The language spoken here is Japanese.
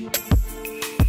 うん。